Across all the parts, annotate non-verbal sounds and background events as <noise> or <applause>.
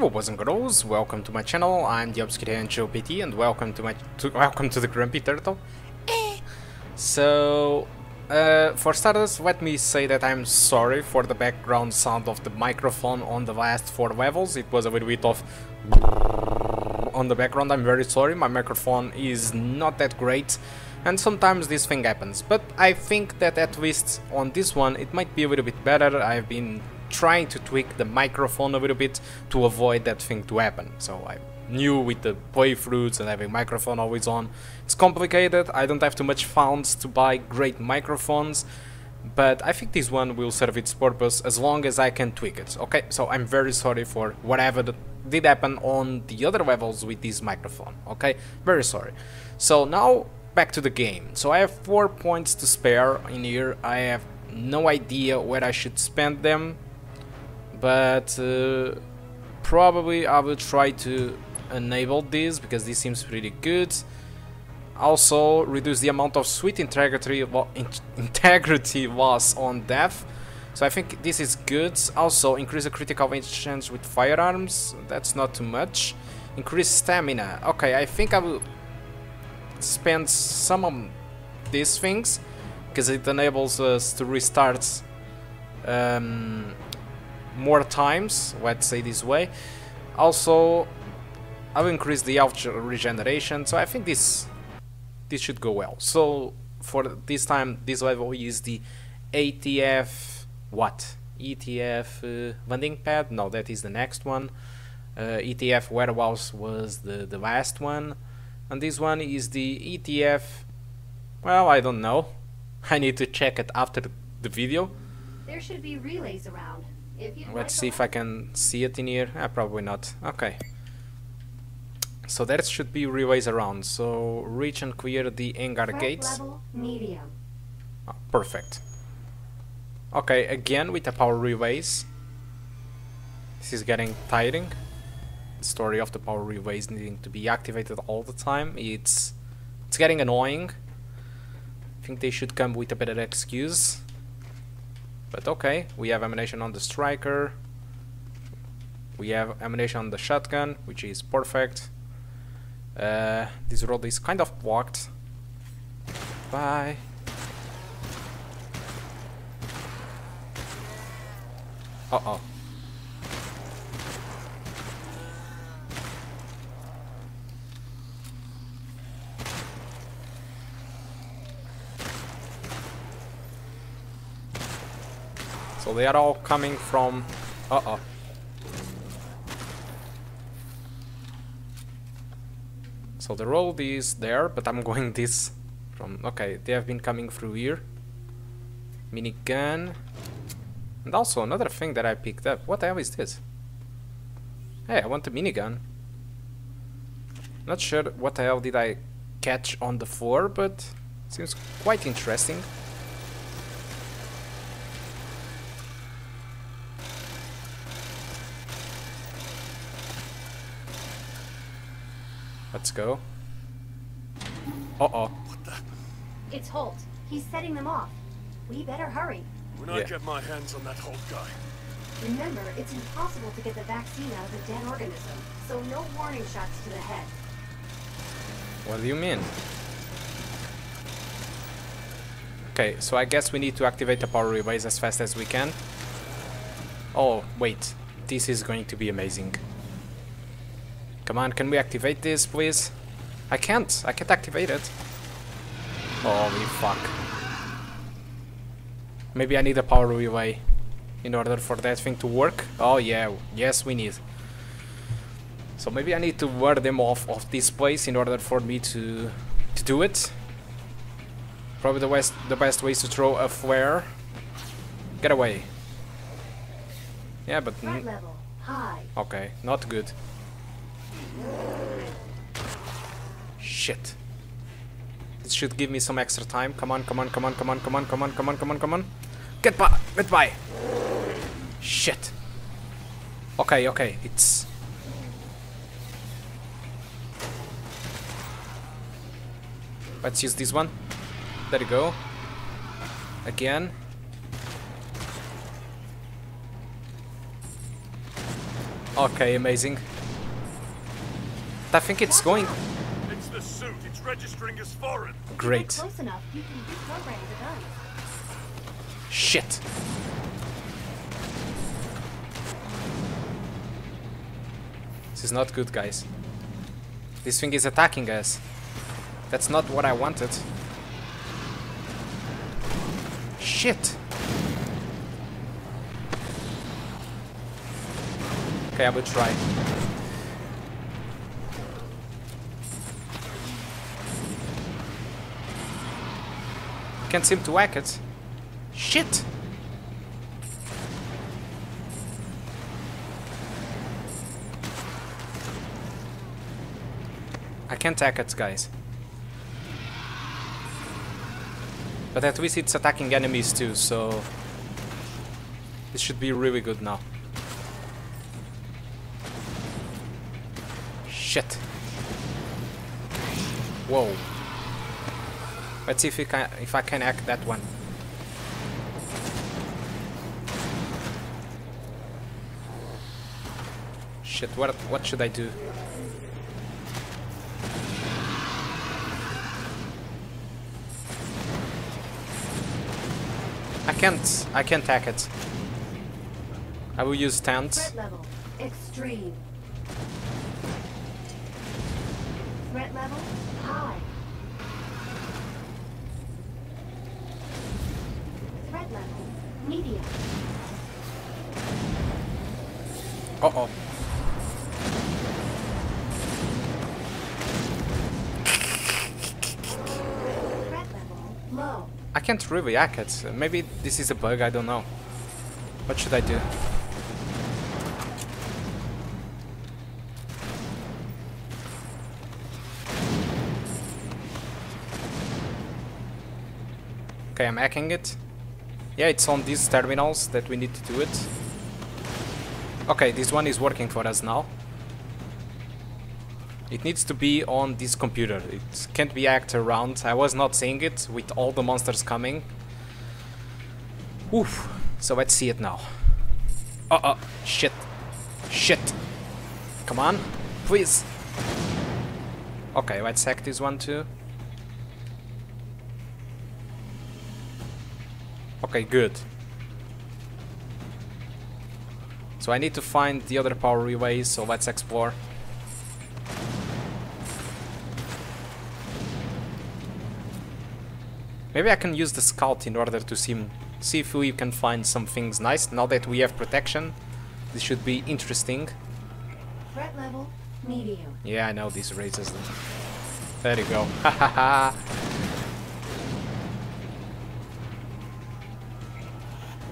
What boys and girls, welcome to my channel, I'm the Obscure Joe PT and welcome to my to, welcome to the Grumpy Turtle. Eh. So uh, for starters, let me say that I'm sorry for the background sound of the microphone on the last four levels. It was a little bit of on the background. I'm very sorry. My microphone is not that great, and sometimes this thing happens. But I think that at least on this one, it might be a little bit better. I've been trying to tweak the microphone a little bit to avoid that thing to happen. So I knew with the playthroughs and having microphone always on, it's complicated. I don't have too much funds to buy great microphones, but I think this one will serve its purpose as long as I can tweak it. Okay, so I'm very sorry for whatever did happen on the other levels with this microphone. Okay, very sorry. So now back to the game. So I have four points to spare in here. I have no idea where I should spend them but uh, probably I will try to enable this because this seems pretty good. Also reduce the amount of sweet integrity lo in <laughs> integrity loss on death. So I think this is good. Also increase the critical chance with firearms. That's not too much. Increase stamina. Okay I think I will spend some of these things because it enables us to restart um, more times, let's say this way. Also, I've increased the health regeneration, so I think this this should go well. So for this time, this level is the ATF what? ETF uh, landing pad? No, that is the next one. Uh, ETF warehouse was the the last one, and this one is the ETF. Well, I don't know. <laughs> I need to check it after the video. There should be relays around. Let's see if I can see it in here. Ah, probably not. Okay. So that should be relays around. So reach and clear the hangar gates. Medium. Oh, perfect. Okay, again with the power relays. This is getting tiring. The story of the power relays needing to be activated all the time. It's it's getting annoying. I think they should come with a better excuse. But okay, we have ammunition on the striker. We have ammunition on the shotgun, which is perfect. Uh, this road is kind of blocked. Bye. Uh-oh. So they are all coming from... Uh-oh. So the road is there, but I'm going <laughs> this from... Okay, they have been coming through here. Minigun. And also another thing that I picked up. What the hell is this? Hey, I want a minigun. Not sure what the hell did I catch on the floor, but seems quite interesting. Let's go. Uh-oh. What the? It's Holt. He's setting them off. We better hurry. When I get my hands on that Holt guy. Remember, it's impossible to get the vaccine out of a dead organism, so no warning shots to the head. What do you mean? Okay, so I guess we need to activate the power relays as fast as we can. Oh, wait. This is going to be amazing. Come on, can we activate this, please? I can't. I can't activate it. Holy fuck. Maybe I need a power relay in order for that thing to work. Oh yeah, yes we need. So maybe I need to ward them off of this place in order for me to to do it. Probably the best the best way is to throw a flare. Get away. Yeah, but okay, not good. Shit. This should give me some extra time. Come on, come on, come on, come on, come on, come on, come on, come on, come on. Get by! Get by! Shit. Okay, okay, it's... Let's use this one. There you go. Again. Okay, amazing. I think it's going It's the suit. It's registering as foreign. If you get great. close enough, you can reprogram the guns. Shit. This is not good, guys. This thing is attacking us. That's not what I wanted. Shit. Okay, I will try. Can't seem to whack it. Shit! I can't attack it, guys. But at least it's attacking enemies too, so... This should be really good now. Shit. Whoa. Let's see if, we can, if I can hack that one. Shit, what, what should I do? I can't, I can't hack it. I will use tent. Level extreme. Threat level high. Threat level medium. Uh-oh. Threat level low. I can't really hack it. Uh, maybe this is a bug, I don't know. What should I do? Okay, I'm hacking it. Yeah, it's on these terminals that we need to do it. Okay, this one is working for us now. It needs to be on this computer. It can't be hacked around. I was not seeing it with all the monsters coming. Oof. So let's see it now. Uh oh, Shit. Shit. Come on. Please. Okay, let's hack this one too. Okay, good. So I need to find the other power relays, so let's explore. Maybe I can use the scout in order to see, see if we can find some things nice. Now that we have protection, this should be interesting. Threat level medium. Yeah, I know these raises. There you go. <laughs> Hahaha.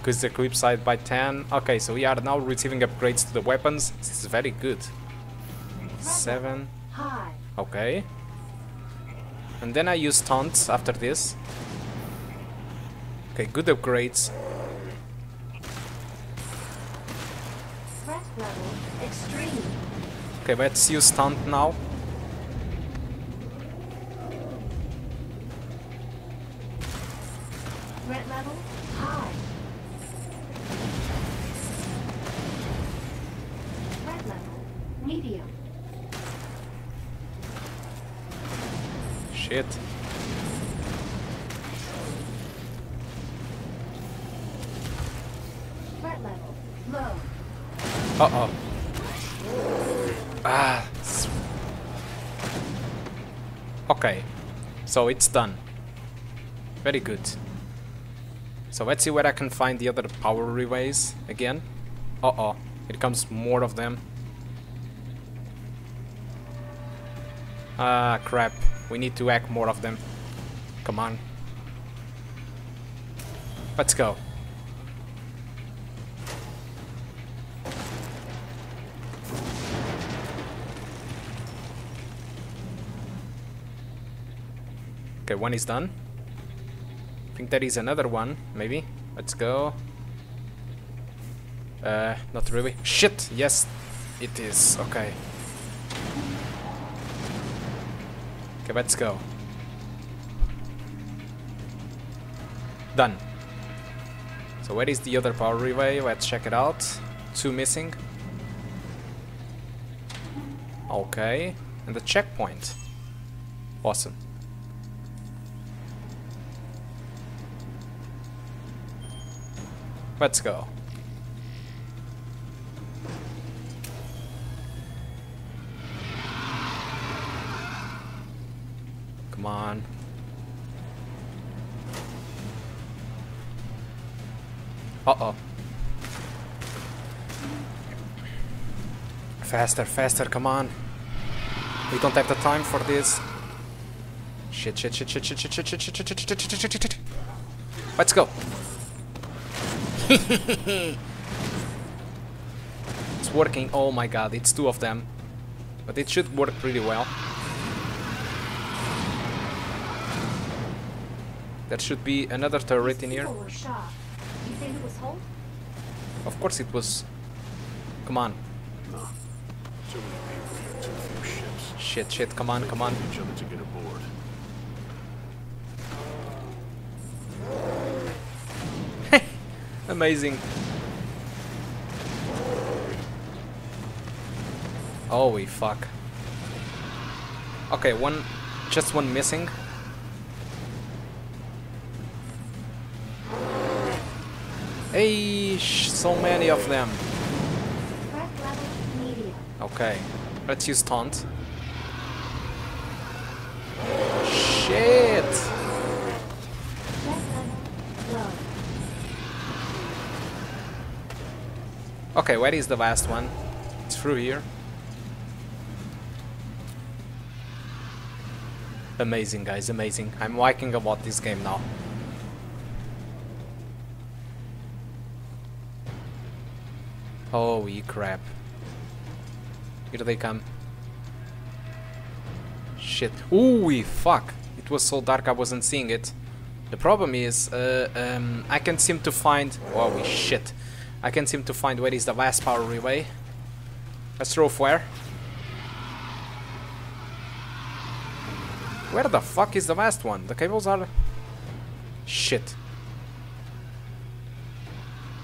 Increase the eclipse side by 10. Okay, so we are now receiving upgrades to the weapons. This is very good. 7. Okay. And then I use taunts after this. Okay, good upgrades. Okay, let's use taunt now. Threat level Shit. Threat level low. Uh-oh. Ah. Okay. So it's done. Very good. So let's see where I can find the other power relays again. Uh-oh. It comes more of them. Ah, crap. We need to hack more of them. Come on. Let's go. Okay, one is done. I think there is another one, maybe. Let's go. Uh, not really. Shit! Yes, it is. Okay. Okay, let's go. Done. So where is the other power relay? Let's check it out. Two missing. Okay. And the checkpoint. Awesome. Let's go. Come on. Uh-oh. Faster, faster, come on. We don't have the time for this. Shit, shit, shit, shit, shit, shit, shit, shit, shit, shit, shit, shit, shit, shit, shit. Let's go. it's working. Oh my god, it's two of them. But it should work pretty well. There should be another turret in here. Of course it was. Come on. Shit, shit, come on, come on. <laughs> Amazing. Holy fuck. Okay, one, just one missing. Hey, so many of them. Okay, let's use taunt. Shit! Okay, where is the last one? It's through here. Amazing, guys, amazing. I'm liking about this game now. Holy crap. Here they come. Shit. Ooh, fuck. It was so dark I wasn't seeing it. The problem is, uh, um, I can't seem to find... Holy shit. I can't seem to find where is the last power relay. Let's throw. Where the fuck is the last one? The cables are... Shit.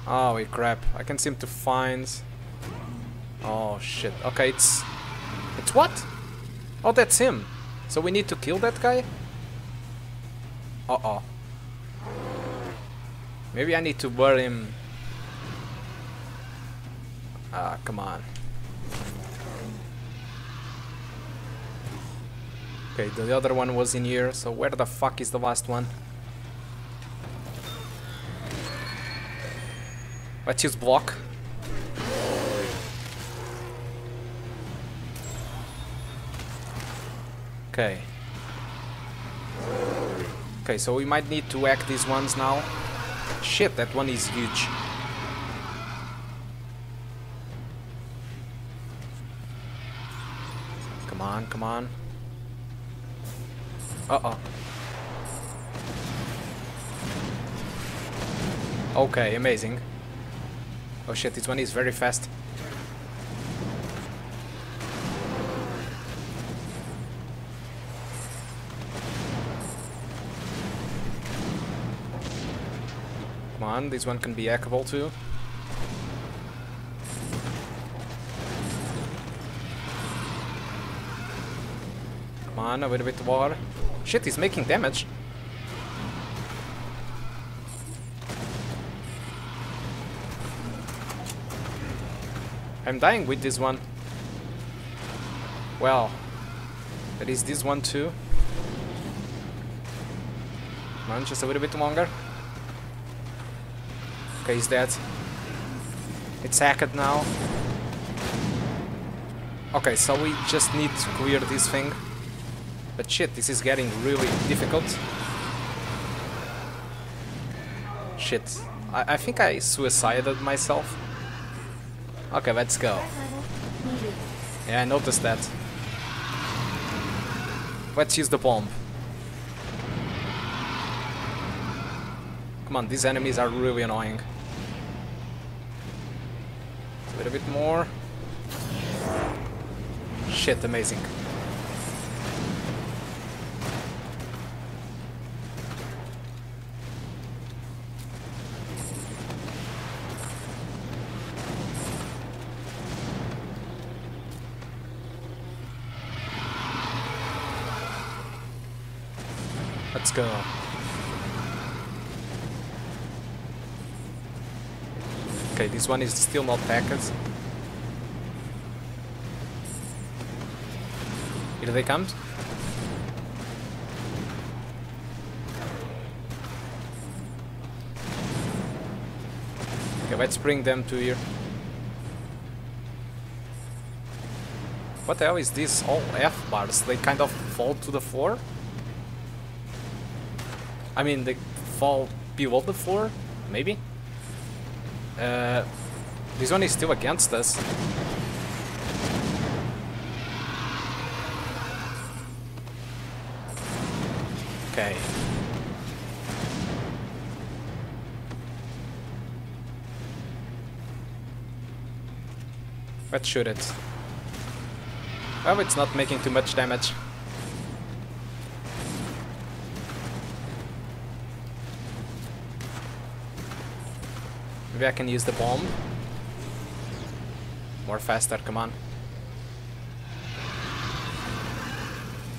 Holy crap. I can't seem to find... Oh shit. Okay, it's... It's what? Oh, that's him. So we need to kill that guy? Uh-oh. Maybe I need to bury him Ah, come on. Okay, the other one was in here, so where the fuck is the last one? Let's use block. Okay. Okay, so we might need to hack these ones now. Shit, that one is huge. Come on, come on. Uh-oh. Okay, amazing. Oh shit, this one is very fast. Come on, this one can be hackable too. Come on, a little bit more. Shit, he's making damage. I'm dying with this one. Well, there is this one too. Come on, just a little bit longer. Okay, he's dead. It's hacked now. Okay, so we just need to clear this thing. But shit, this is getting really difficult. Shit. I, I think I suicided myself. Okay, let's go. Yeah, I noticed that. Let's use the bomb. Come on, these enemies are really annoying. A little bit more. Shit, amazing. go. Okay, this one is still not packed. Here they come. Okay, let's bring them to here. What the hell is this? All F bars, they kind of fall to the floor? I mean, they fall below the floor? Maybe? Uh, this one is still against us. Okay. Let's shoot it. Well, it's not making too much damage. Maybe I can use the bomb. More faster, come on.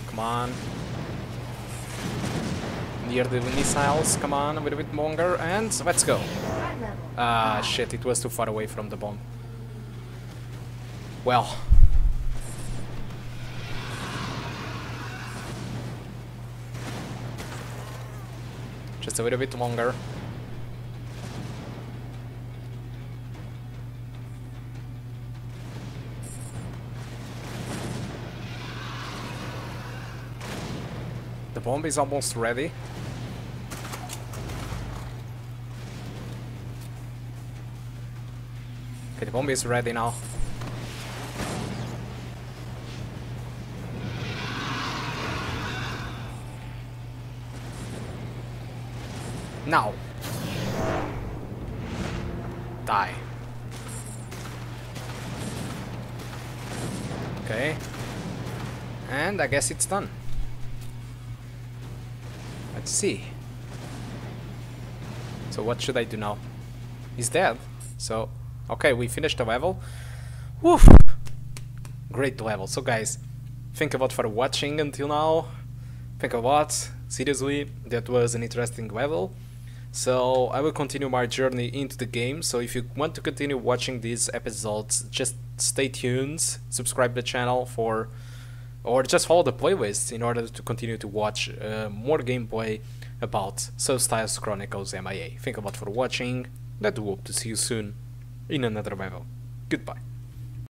Come on. Near the missiles, come on, a little bit longer, and let's go. Ah, shit, it was too far away from the bomb. Well. Just a little bit longer. Bomb is almost ready. Okay, the bomb is ready now. Now. Die. Okay. And I guess it's done. See. So what should I do now? He's dead. So, okay, we finished the level. Woof! Great level. So guys, thank you a lot for watching until now. Thank you a lot. Seriously, that was an interesting level. So I will continue my journey into the game. So if you want to continue watching these episodes, just stay tuned, subscribe the channel for or just follow the playlist in order to continue to watch uh, more gameplay about Solstice Chronicles MIA. Thank a lot for watching, do hope to see you soon in another level. Goodbye.